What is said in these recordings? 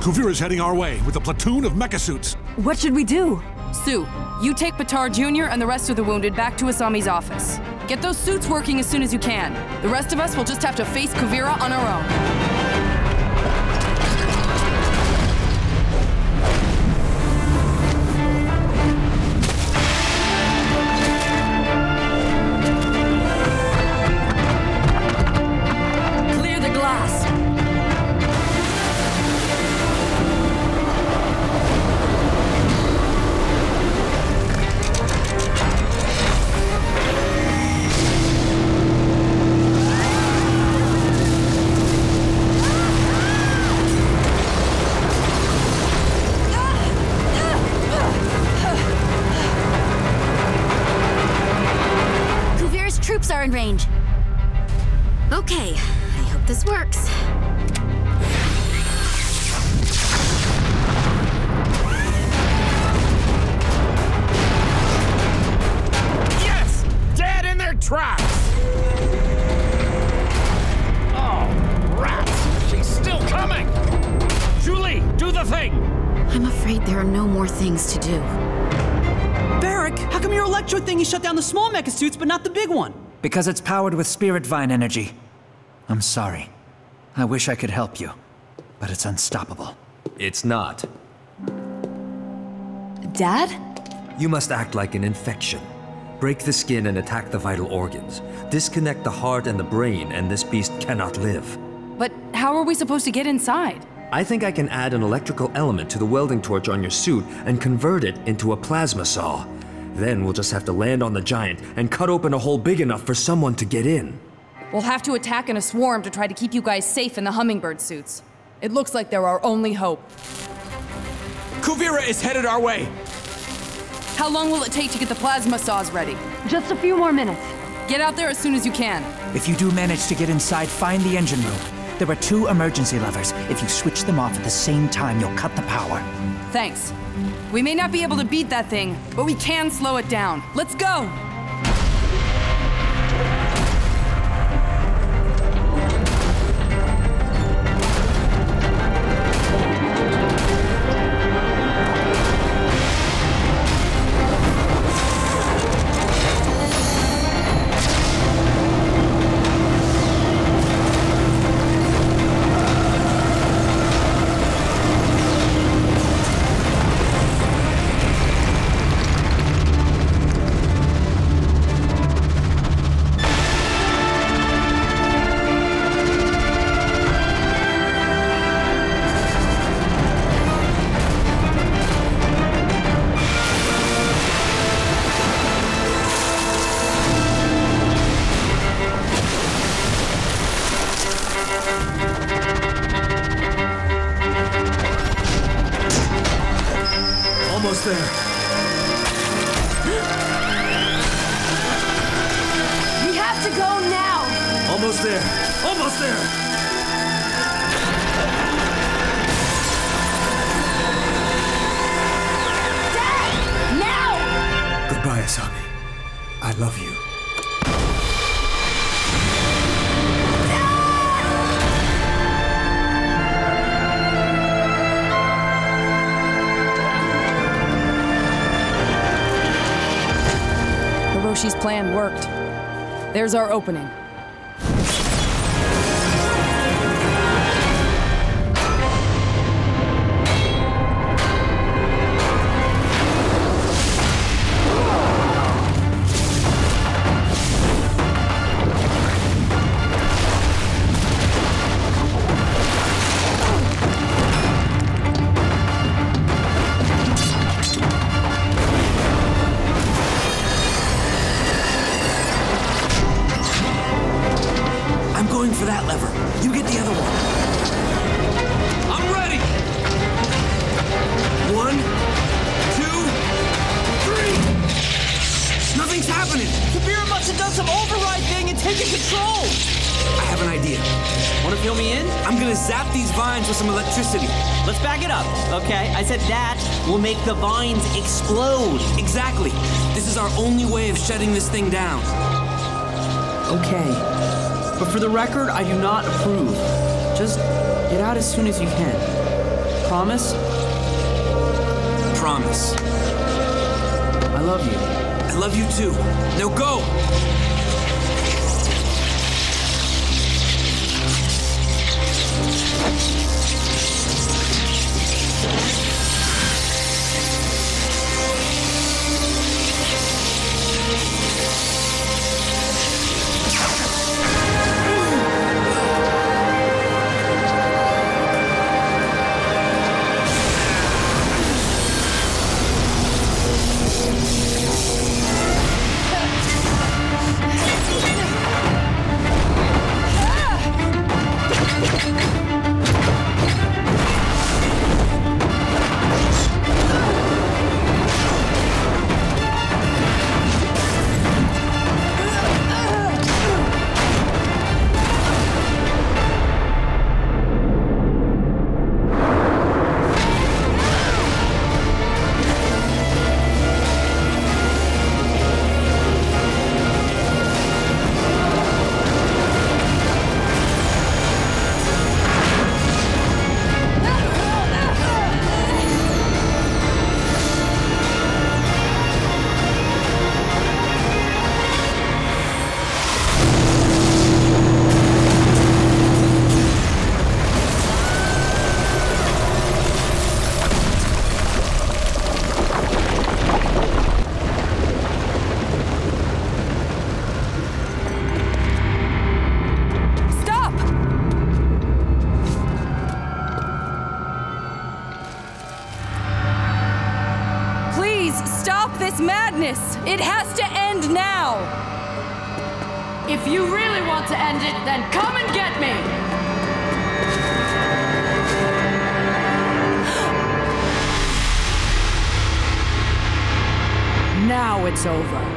Kuvira's heading our way with a platoon of mecha suits. What should we do? Su, you take Bataar Jr. and the rest of the wounded back to Asami's office. Get those suits working as soon as you can. The rest of us will just have to face Kuvira on our own. Okay, I hope this works. Yes! Dead in their tracks! Oh, rats! She's still coming! Zhu Li, do the thing! I'm afraid there are no more things to do. Varrick, how come your electro thingy shut down the small mecha suits but not the big one? Because it's powered with spirit vine energy. I'm sorry. I wish I could help you, but it's unstoppable. It's not. Dad? You must act like an infection. Break the skin and attack the vital organs. Disconnect the heart and the brain, and this beast cannot live. But how are we supposed to get inside? I think I can add an electrical element to the welding torch on your suit and convert it into a plasma saw. Then we'll just have to land on the giant and cut open a hole big enough for someone to get in. We'll have to attack in a swarm to try to keep you guys safe in the hummingbird suits. It looks like they're our only hope. Kuvira is headed our way. How long will it take to get the plasma saws ready? Just a few more minutes. Get out there as soon as you can. If you do manage to get inside, find the engine room. There are two emergency levers. If you switch them off at the same time, you'll cut the power. Thanks. We may not be able to beat that thing, but we can slow it down. Let's go! There. Almost there. Dad! Now! Goodbye, Asami. I love you. Hiroshi's plan worked. There's our opening. Going for that lever. You get the other one. I'm ready. One, two, three. Nothing's happening. Kuvira must have done some override thing and taken control. I have an idea. Want to fill me in? I'm gonna zap these vines with some electricity. Let's back it up, okay? I said that will make the vines explode. Exactly. This is our only way of shutting this thing down. Okay. But for the record, I do not approve. Just get out as soon as you can. Promise? Promise. I love you. I love you too. Now go! Stop! Madness! It has to end now! If you really want to end it, then come and get me! Now it's over.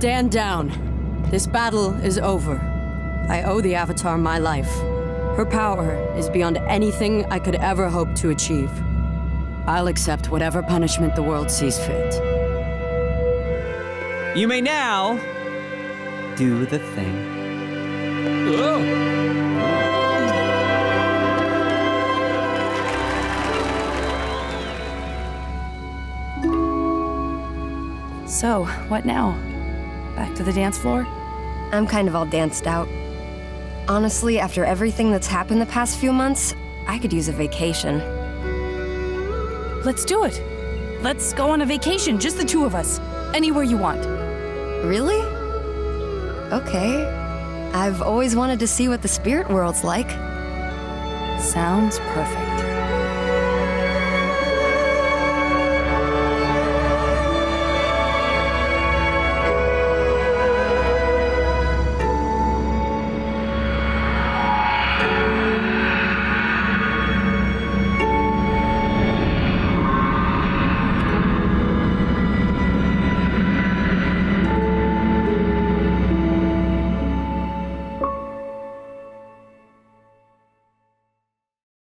Stand down. This battle is over. I owe the Avatar my life. Her power is beyond anything I could ever hope to achieve. I'll accept whatever punishment the world sees fit. You may now do the thing. So, what now? Back to the dance floor? I'm kind of all danced out. Honestly, after everything that's happened the past few months, I could use a vacation. Let's do it. Let's go on a vacation, just the two of us. Anywhere you want. Really? Okay. I've always wanted to see what the spirit world's like. Sounds perfect.